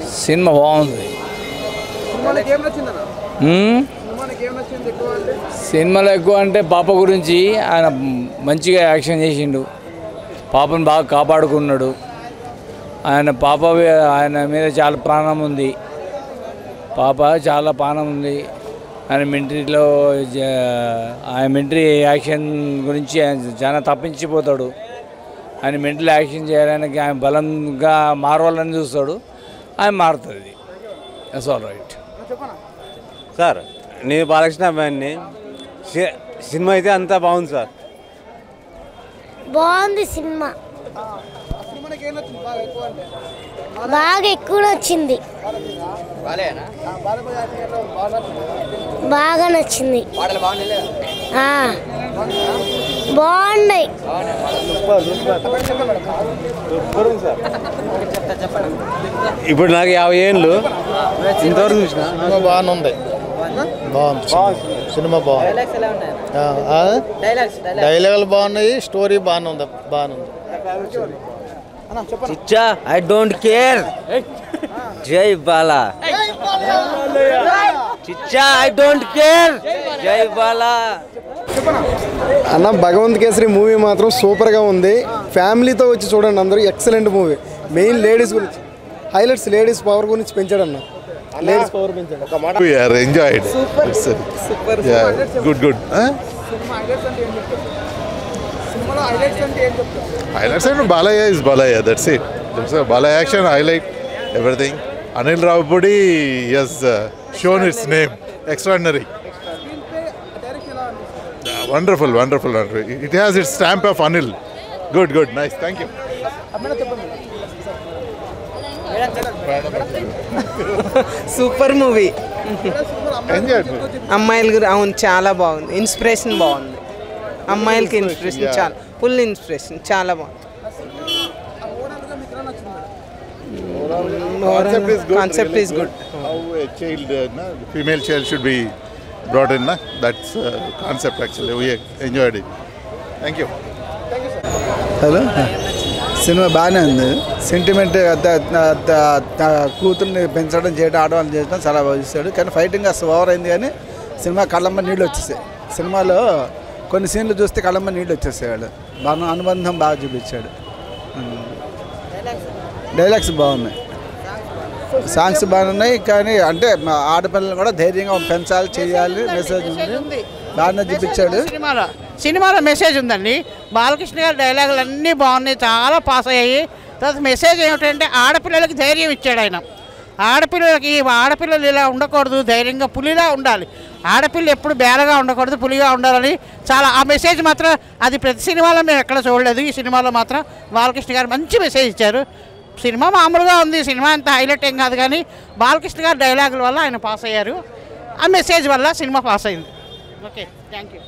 Cinema బాగుంది. సినిమాలో ఎక్కువ అంటే పాప గురించి ఆయన మంచిగా యాక్షన్ చేసిండు. పాపను బాగా కాపాడుకున్నాడు. ఆయన పాప ఆయన మీద చాలా ప్రాణం ఉంది. పాప చాలా ప్రాణం ఉంది. ఆయన మిలిటరీలో ఆయన మిలిటరీ యాక్షన్ గురించి ఆయన చాలా తప్పించిపోతాడు. ఆయన మిలిటరీ యాక్షన్ చేయడానికి ఆయన బలంగా మారవాలని చూస్తాడు. ఆయన మారుతుంది దట్స్ ఆల్ రైట్ సార్ నేను బాలకృష్ణ అబ్బాయిని సి- సినిమా అయితే అంతా బాగుంది సార్ బాగుంది సినిమా బాగా ఎక్కువ నచ్చింది? బాగా నచ్చింది బాగున్నాయి ఇప్పుడు నాకు యాభై ఏళ్ళు. ఇంతవరకు చూసిన? సినిమా బాగానే ఉంది బాగుంది సినిమా. బాగుంది. డైలాగ్స్ ఎలా ఉన్నాయి? ఆ, ఆ? డైలాగ్స్ డైలాగ్స్ డైలాగులు బాగున్నాయి స్టోరీ బాగానే ఉంది బాగానే ఉంది చిచ్చా I don't care Jai Bala. చిచ్చా I don't care Jai Bala. అన్న భగవంత్ కేసరి మూవీ మాత్రం సూపర్గా ఉంది. ఫ్యామిలీతో వచ్చి చూడండి అందరూ. ఎక్సలెంట్ మూవీ మెయిన్ లేడీస్ గురించి. హైలైట్స్ లేడీస్ పవర్ గురించి పెంచాడు అన్న లేడీస్ పవర్ పెంచాడు. It's a- Yeah, good, good. Huh? Cinema highlights అంటే ఏం చెప్తారు సినిమాలో హైలైట్స్ అంటే ఏం చెప్తారు Highlights and Balaya is Balaya. That's it. That's a Balaya action highlight everything. Anil Ravapudi has uh, shown its name. Extraordinary. Screenplay direction super movie. అమ్మాయిల గురి అవును చాలా బాగుంది. ఇన్స్పిరేషన్ బాగుంది. అమ్మాయిలకి ఇన్స్పిరేషన్ చాలా. ఫుల్ ఇన్స్పిరేషన్ చాలా బాగుంది. Concept is good you hello cinema బాగానే ఉంది. సెంటిమెంట్ కూతుర్ని పెంచడం చేయడం ఆడవాళ్ళని చేయడం చాలా బాగా చూశాడు. కానీ ఫైటింగ్ అసలు ఓవర్ అయింది కానీ సినిమా కళ్ళమ్మ నీళ్ళు వచ్చేసాయి. సినిమాలో కొన్ని సీన్లు చూస్తే కళ్ళమ్మ నీళ్ళు వచ్చేసాడు బాగా అనుబంధం బాగా చూపించాడు. డైలాగ్స్ బాగున్నాయి. సాంగ్స్ బాగున్నాయి కానీ అంటే మా ఆడపిల్లలు కూడా ధైర్యంగా పెంచాలి చేయాలి మెసేజ్ ఉంది. బాగానే చూపించాడు. సినిమాలో మెసేజ్ ఉందండి. బాలకృష్ణ గారి డైలాగులు అన్నీ బాగున్నాయి చాలా పాస్ అయ్యాయి. తర్వాత మెసేజ్ ఏమిటంటే ఆడపిల్లలకి ధైర్యం ఇచ్చాడు ఆయన. ఆడపిల్లలకి ఆడపిల్లలు ఇలా ఉండకూడదు ధైర్యంగా పులిలా ఉండాలి. ఆడపిల్ల ఎప్పుడు బేరగా ఉండకూడదు పులిగా ఉండాలని చాలా ఆ మెసేజ్ మాత్రం అది ప్రతి సినిమాలో మేము ఎక్కడ చూడలేదు. ఈ సినిమాలో మాత్రం బాలకృష్ణ గారు మంచి మెసేజ్ ఇచ్చారు. సినిమా మామూలుగా ఉంది సినిమా అంత హైలైట్ ఏం కాదు కానీ బాలకృష్ణ గారి డైలాగుల వల్ల ఆయన పాస్ అయ్యారు. ఆ మెసేజ్ వల్ల సినిమా పాస్ అయింది. Okay thank you